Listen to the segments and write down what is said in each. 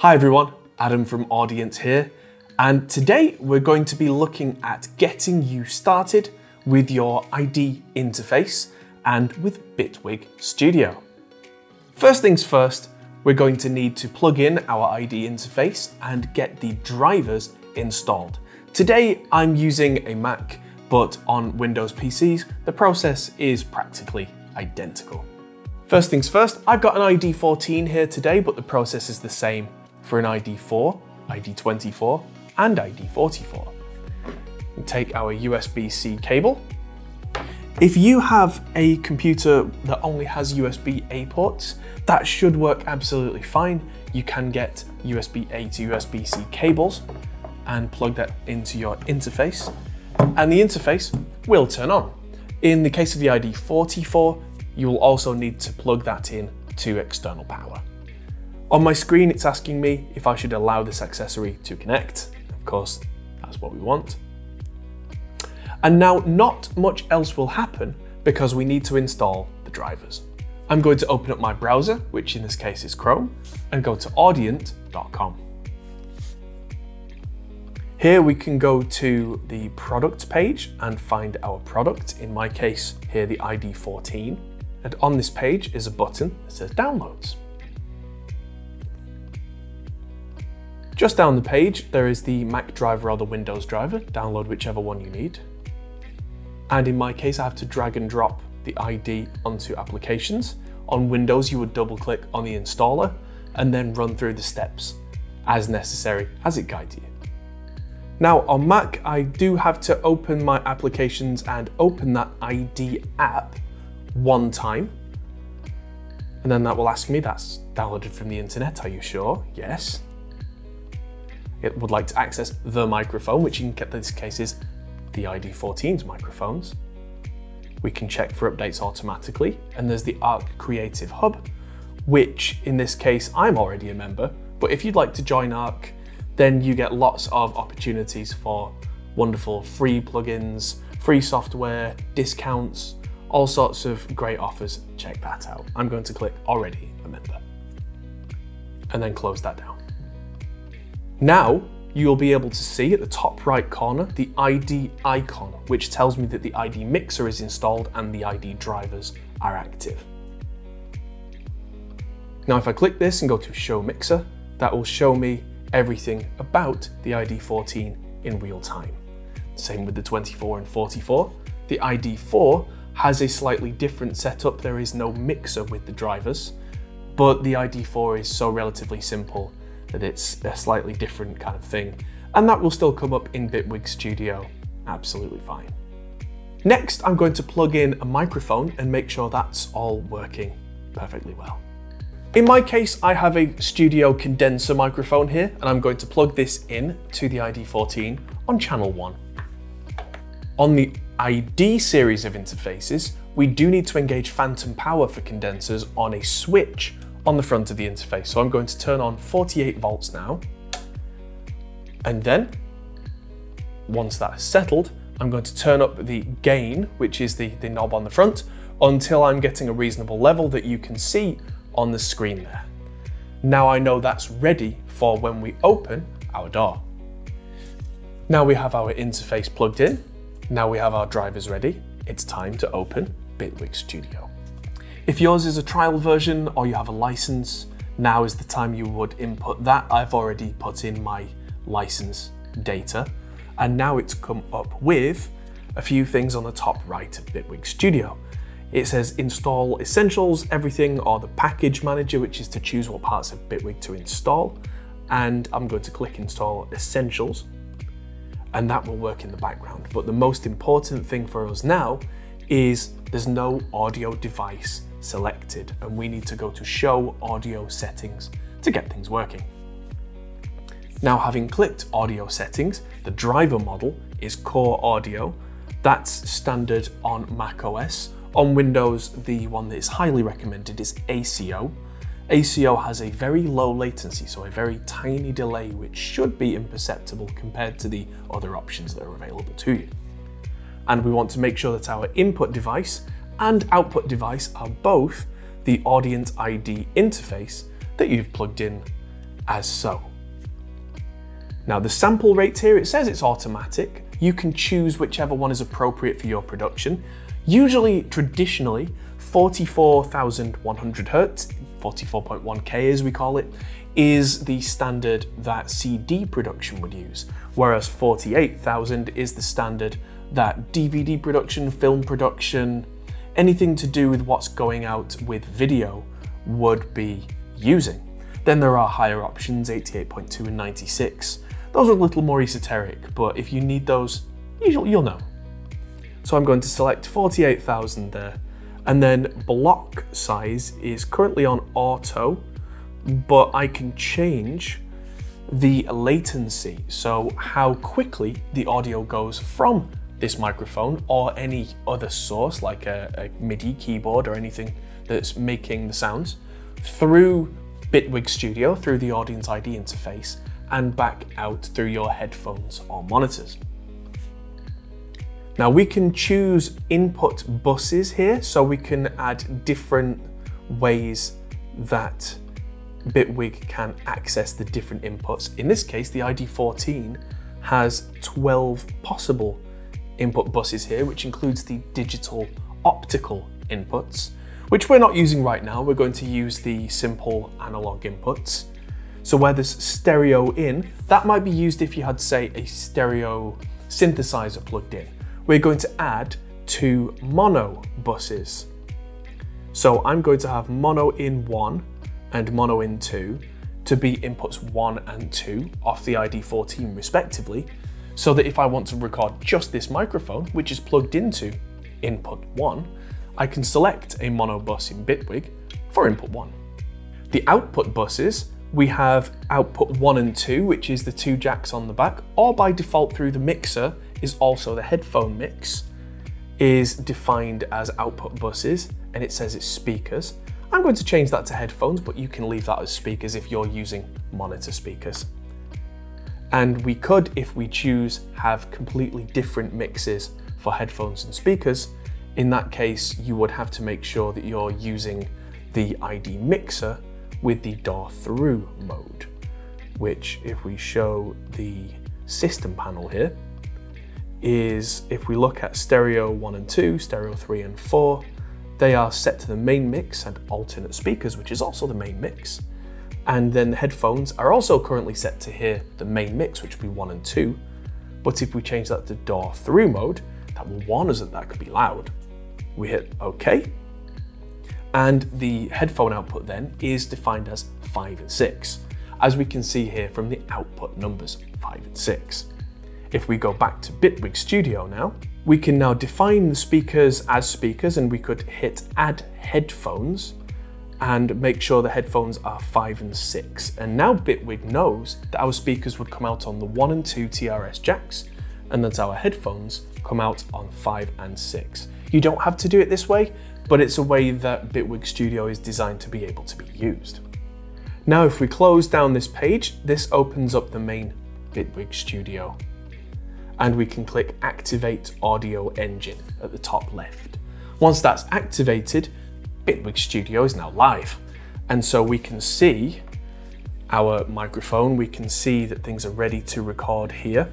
Hi everyone, Adam from Audient here, and today we're going to be looking at getting you started with your ID interface and with Bitwig Studio. First things first, we're going to need to plug in our ID interface and get the drivers installed. Today I'm using a Mac, but on Windows PCs, the process is practically identical. First things first, I've got an ID 14 here today, but the process is the same for an ID 4, ID 24, and ID 44. We take our USB-C cable. If you have a computer that only has USB-A ports, that should work absolutely fine. You can get USB-A to USB-C cables and plug that into your interface and the interface will turn on. In the case of the ID44, you will also need to plug that in to external power. On my screen, it's asking me if I should allow this accessory to connect. Of course, that's what we want. And now not much else will happen because we need to install the drivers. I'm going to open up my browser, which in this case is Chrome, and go to audient.com. Here we can go to the product page and find our product, in my case here the ID14. And on this page is a button that says downloads. Just down the page there is the Mac driver or the Windows driver, download whichever one you need. And in my case I have to drag and drop the ID onto applications. On Windows you would double click on the installer and then run through the steps as necessary as it guides you. Now on Mac, I do have to open my applications and open that ID app one time. And then that will ask me, that's downloaded from the internet, are you sure? Yes. It would like to access the microphone, which in this case is the ID14's microphones. We can check for updates automatically. And there's the Arc Creative Hub, which in this case, I'm already a member. But if you'd like to join Arc, then you get lots of opportunities for wonderful free plugins, free software, discounts, all sorts of great offers. Check that out. I'm going to click already a member and then close that down. Now you'll be able to see at the top right corner the ID icon, which tells me that the ID mixer is installed and the ID drivers are active. Now if I click this and go to show mixer, that will show me everything about the ID14 in real time. Same with the 24 and 44. The ID4 has a slightly different setup. There is no mixer with the drivers, but the ID4 is so relatively simple that it's a slightly different kind of thing. And that will still come up in Bitwig Studio absolutely fine. Next, I'm going to plug in a microphone and make sure that's all working perfectly well. In my case, I have a studio condenser microphone here, and I'm going to plug this in to the ID14 on channel 1. On the ID series of interfaces, we do need to engage phantom power for condensers on a switch on the front of the interface. So I'm going to turn on 48 volts now. And then, once that is settled, I'm going to turn up the gain, which is the, the knob on the front, until I'm getting a reasonable level that you can see on the screen there. Now I know that's ready for when we open our DAW. Now we have our interface plugged in, now we have our drivers ready, it's time to open Bitwig Studio. If yours is a trial version or you have a license, now is the time you would input that. I've already put in my license data and now it's come up with a few things on the top right of Bitwig Studio. It says install essentials, everything, or the package manager, which is to choose what parts of Bitwig to install. And I'm going to click install essentials and that will work in the background. But the most important thing for us now is there's no audio device selected and we need to go to show audio settings to get things working. Now having clicked audio settings, the driver model is core audio. That's standard on macOS on Windows, the one that is highly recommended is ASIO. ASIO has a very low latency, so a very tiny delay, which should be imperceptible compared to the other options that are available to you. And we want to make sure that our input device and output device are both the Audient ID interface that you've plugged in as so. Now the sample rate here, it says it's automatic. You can choose whichever one is appropriate for your production. Usually, traditionally, 44,100 Hertz, 44.1K as we call it, is the standard that CD production would use, whereas 48,000 is the standard that DVD production, film production, anything to do with what's going out with video would be using. Then there are higher options, 88.2 and 96. Those are a little more esoteric, but if you need those, you'll, you'll know. So I'm going to select 48,000 there. And then block size is currently on auto, but I can change the latency. So how quickly the audio goes from this microphone or any other source like a, a MIDI keyboard or anything that's making the sounds through Bitwig Studio, through the Audient ID interface, and back out through your headphones or monitors. Now we can choose input buses here, so we can add different ways that Bitwig can access the different inputs. In this case, the ID14 has 12 possible input buses here, which includes the digital optical inputs, which we're not using right now. We're going to use the simple analog inputs. So where there's stereo in, that might be used if you had, say, a stereo synthesizer plugged in. We're going to add two mono buses. So I'm going to have mono in one and mono in two to be inputs one and two off the ID14 respectively, so that if I want to record just this microphone, which is plugged into input one, I can select a mono bus in Bitwig for input one. The output buses, we have output one and two, which is the two jacks on the back, or by default through the mixer is also the headphone mix, is defined as output buses, and it says it's speakers. I'm going to change that to headphones, but you can leave that as speakers if you're using monitor speakers. And we could, if we choose, have completely different mixes for headphones and speakers. In that case, you would have to make sure that you're using the ID mixer with the DAW through mode, which if we show the system panel here, is if we look at stereo 1 and 2, stereo 3 and 4, they are set to the main mix and alternate speakers, which is also the main mix. And then the headphones are also currently set to hear the main mix, which would be one and two. But if we change that to DAW through mode, that will warn us that that could be loud. We hit OK. And the headphone output then is defined as five and six, as we can see here from the output numbers, five and six. If we go back to Bitwig Studio now, we can now define the speakers as speakers and we could hit add headphones and make sure the headphones are 5 and 6. And now Bitwig knows that our speakers would come out on the 1 and 2 TRS jacks and that our headphones come out on 5 and 6. You don't have to do it this way, but it's a way that Bitwig Studio is designed to be able to be used. Now if we close down this page, this opens up the main Bitwig Studio. And we can click Activate Audio Engine at the top left. Once that's activated, Bitwig Studio is now live. And so we can see our microphone, we can see that things are ready to record here.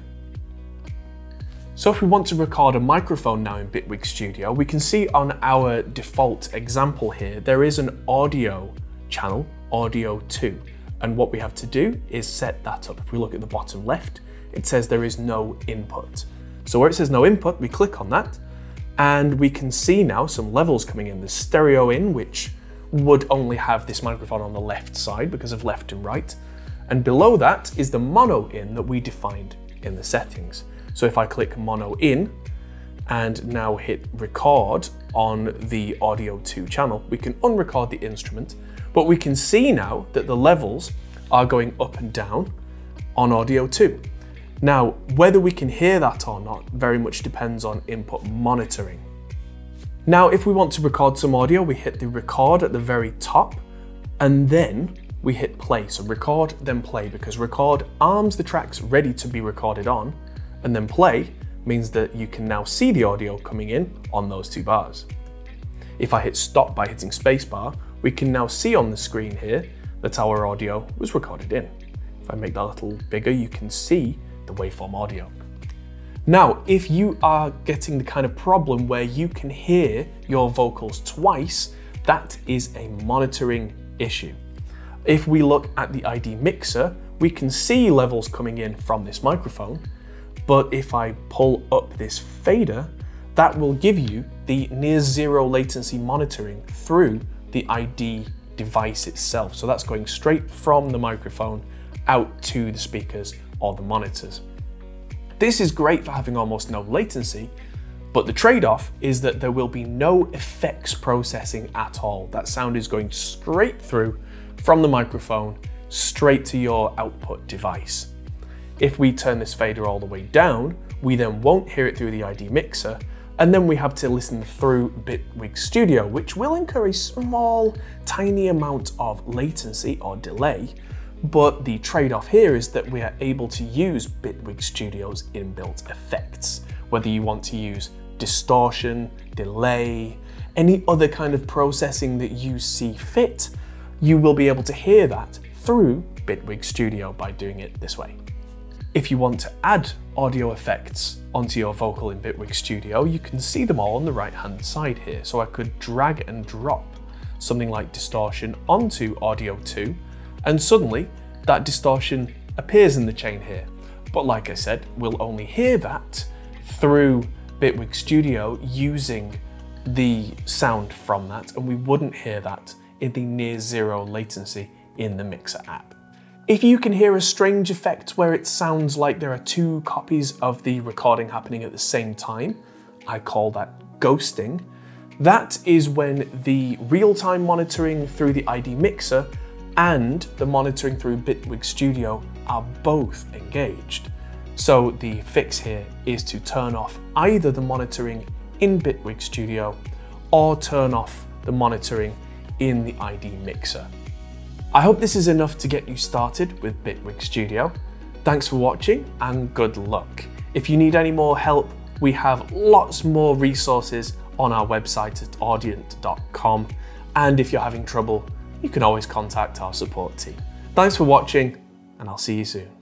So if we want to record a microphone now in Bitwig Studio, we can see on our default example here, there is an audio channel, audio 2. And what we have to do is set that up. If we look at the bottom left, it says there is no input. So where it says no input, we click on that and we can see now some levels coming in. There's stereo in, which would only have this microphone on the left side because of left and right. And below that is the mono in that we defined in the settings. So if I click mono in and now hit record on the audio 2 channel, we can unrecord the instrument, but we can see now that the levels are going up and down on audio 2. Now, whether we can hear that or not very much depends on input monitoring. Now, if we want to record some audio, we hit the record at the very top and then we hit play. So record, then play, because record arms the tracks ready to be recorded on, and then play means that you can now see the audio coming in on those two bars. If I hit stop by hitting spacebar, we can now see on the screen here that our audio was recorded in. If I make that a little bigger, you can see the waveform audio. Now, if you are getting the kind of problem where you can hear your vocals twice, that is a monitoring issue. If we look at the ID mixer, we can see levels coming in from this microphone, but if I pull up this fader, that will give you the near zero latency monitoring through the ID device itself. So that's going straight from the microphone out to the speakers or the monitors. This is great for having almost no latency, but the trade-off is that there will be no effects processing at all. That sound is going straight through from the microphone straight to your output device. If we turn this fader all the way down, we then won't hear it through the ID mixer, and then we have to listen through Bitwig Studio, which will incur a small, tiny amount of latency or delay, but the trade-off here is that we are able to use Bitwig Studio's inbuilt effects, whether you want to use distortion, delay, any other kind of processing that you see fit, you will be able to hear that through Bitwig Studio by doing it this way. If you want to add audio effects onto your vocal in Bitwig Studio, you can see them all on the right hand side here. So I could drag and drop something like distortion onto Audio 2, and suddenly that distortion appears in the chain here. But like I said, we'll only hear that through Bitwig Studio using the sound from that, and we wouldn't hear that in the near zero latency in the Mixer app. If you can hear a strange effect where it sounds like there are two copies of the recording happening at the same time, I call that ghosting. That is when the real-time monitoring through the ID mixer and the monitoring through Bitwig Studio are both engaged. So the fix here is to turn off either the monitoring in Bitwig Studio or turn off the monitoring in the ID mixer. I hope this is enough to get you started with Bitwig Studio. Thanks for watching and good luck. If you need any more help, we have lots more resources on our website at audient.com. And if you're having trouble, you can always contact our support team. Thanks for watching, and I'll see you soon.